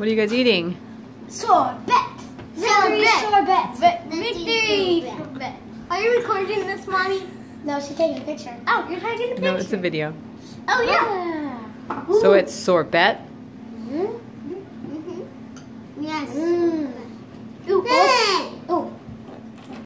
What are you guys eating? Sorbet. Victory sorbet. Victory sorbet. Are you recording this, Mommy? No, she's taking a picture. Oh, you're taking a picture. No, it's a video. Oh, yeah. Ah. So it's sorbet.